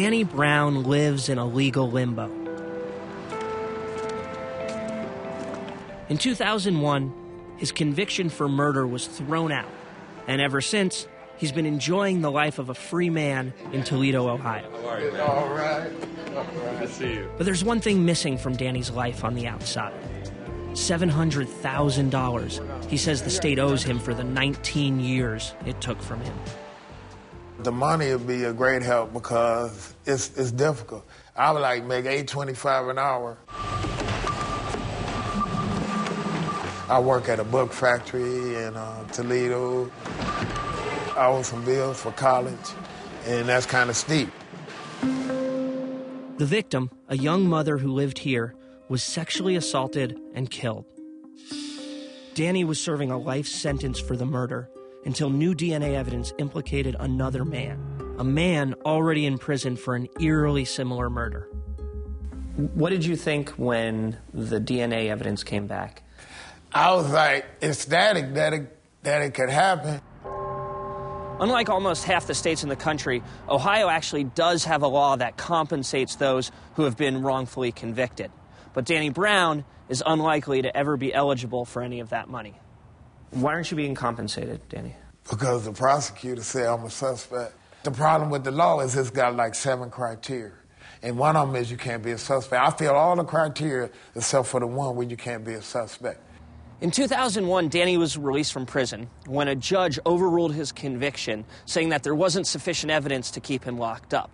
Danny Brown lives in a legal limbo. In 2001, his conviction for murder was thrown out, and ever since, he's been enjoying the life of a free man in Toledo, Ohio. How are you? Man? All right. All right. Good to see you. But there's one thing missing from Danny's life on the outside $700,000. He says the state owes him for the 19 years it took from him. The money would be a great help because it's, it's difficult. I would like make 825 an hour. I work at a book factory in uh, Toledo. I owe some bills for college, and that's kind of steep. The victim, a young mother who lived here, was sexually assaulted and killed. Danny was serving a life sentence for the murder until new DNA evidence implicated another man, a man already in prison for an eerily similar murder. What did you think when the DNA evidence came back? I was like ecstatic that it, that it could happen. Unlike almost half the states in the country, Ohio actually does have a law that compensates those who have been wrongfully convicted. But Danny Brown is unlikely to ever be eligible for any of that money. Why aren't you being compensated, Danny? Because the prosecutor said I'm a suspect. The problem with the law is it's got like seven criteria. And one of them is you can't be a suspect. I feel all the criteria except for the one where you can't be a suspect. In 2001, Danny was released from prison when a judge overruled his conviction, saying that there wasn't sufficient evidence to keep him locked up.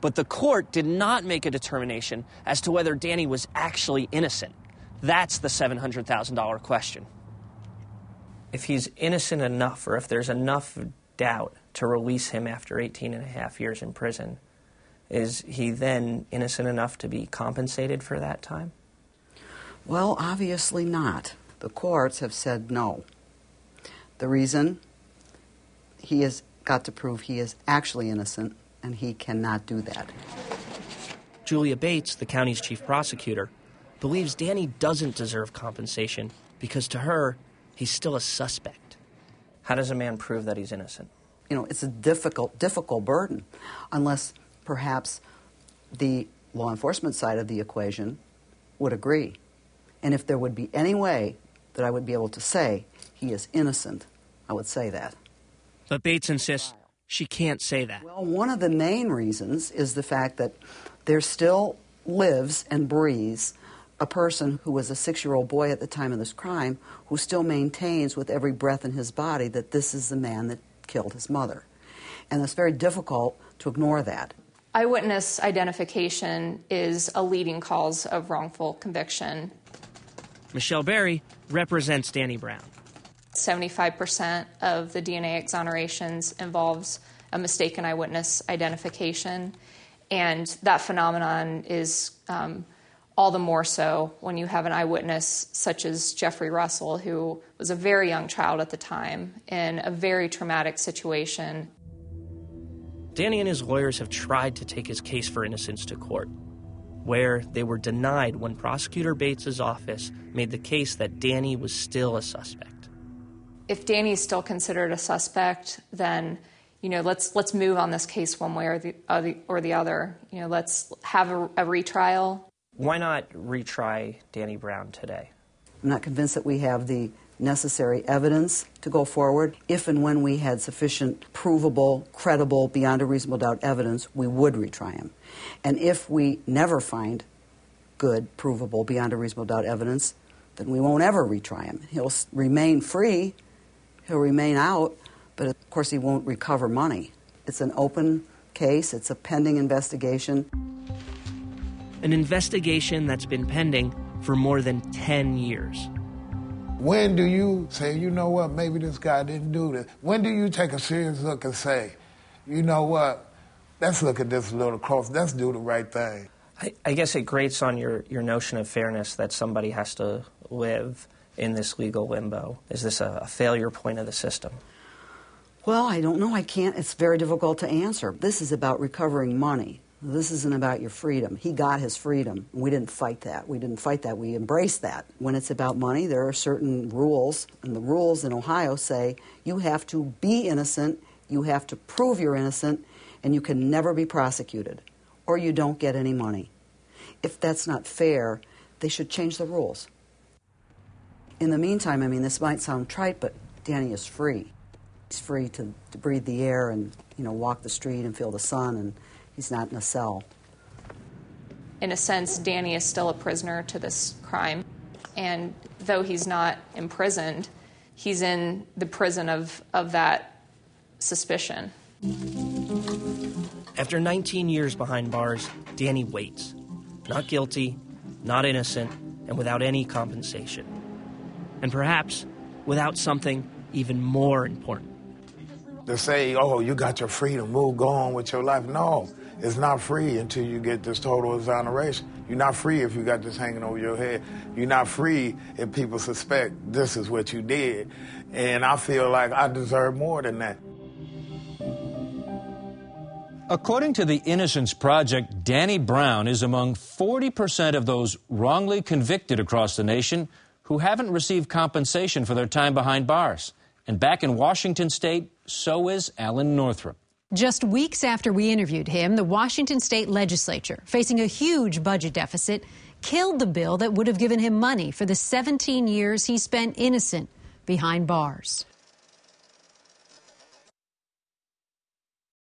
But the court did not make a determination as to whether Danny was actually innocent. That's the $700,000 question. If he's innocent enough, or if there's enough doubt to release him after 18 and a half years in prison, is he then innocent enough to be compensated for that time? Well, obviously not. The courts have said no. The reason he has got to prove he is actually innocent, and he cannot do that. Julia Bates, the county's chief prosecutor, believes Danny doesn't deserve compensation because to her, he's still a suspect. How does a man prove that he's innocent? You know, it's a difficult, difficult burden, unless perhaps the law enforcement side of the equation would agree. And if there would be any way that I would be able to say he is innocent, I would say that. But Bates insists she can't say that. Well, one of the main reasons is the fact that there still lives and breathes a person who was a six year old boy at the time of this crime who still maintains with every breath in his body that this is the man that killed his mother. And it's very difficult to ignore that. Eyewitness identification is a leading cause of wrongful conviction. Michelle Berry represents Danny Brown. 75% of the DNA exonerations involves a mistaken eyewitness identification, and that phenomenon is um, all the more so when you have an eyewitness such as Jeffrey Russell, who was a very young child at the time in a very traumatic situation. Danny and his lawyers have tried to take his case for innocence to court, where they were denied when Prosecutor Bates's office made the case that Danny was still a suspect. If Danny is still considered a suspect, then you know let's let's move on this case one way or the, or the, or the other. You know, let's have a, a retrial. Why not retry Danny Brown today? I'm not convinced that we have the necessary evidence to go forward. If and when we had sufficient provable, credible, beyond a reasonable doubt evidence, we would retry him. And if we never find good, provable, beyond a reasonable doubt evidence, then we won't ever retry him. He'll remain free, he'll remain out, but of course he won't recover money. It's an open case, it's a pending investigation. An investigation that's been pending for more than 10 years. When do you say, you know what, maybe this guy didn't do this? When do you take a serious look and say, you know what, let's look at this a little closer, let's do the right thing? I, I guess it grates on your, your notion of fairness that somebody has to live in this legal limbo. Is this a, a failure point of the system? Well, I don't know. I can't. It's very difficult to answer. This is about recovering money. This isn't about your freedom. He got his freedom. We didn't fight that. We didn't fight that. We embraced that. When it's about money, there are certain rules, and the rules in Ohio say you have to be innocent, you have to prove you're innocent, and you can never be prosecuted, or you don't get any money. If that's not fair, they should change the rules. In the meantime, I mean, this might sound trite, but Danny is free. He's free to, to breathe the air and, you know, walk the street and feel the sun, and he's not in a cell. In a sense, Danny is still a prisoner to this crime. And though he's not imprisoned, he's in the prison of, of that suspicion. After 19 years behind bars, Danny waits. Not guilty, not innocent, and without any compensation. And perhaps without something even more important. To say, oh, you got your freedom, move, go on with your life. No, it's not free until you get this total exoneration. You're not free if you got this hanging over your head. You're not free if people suspect this is what you did. And I feel like I deserve more than that. According to the Innocence Project, Danny Brown is among 40% of those wrongly convicted across the nation who haven't received compensation for their time behind bars. And back in Washington state, so is Alan Northrop. Just weeks after we interviewed him, the Washington state legislature, facing a huge budget deficit, killed the bill that would have given him money for the 17 years he spent innocent behind bars.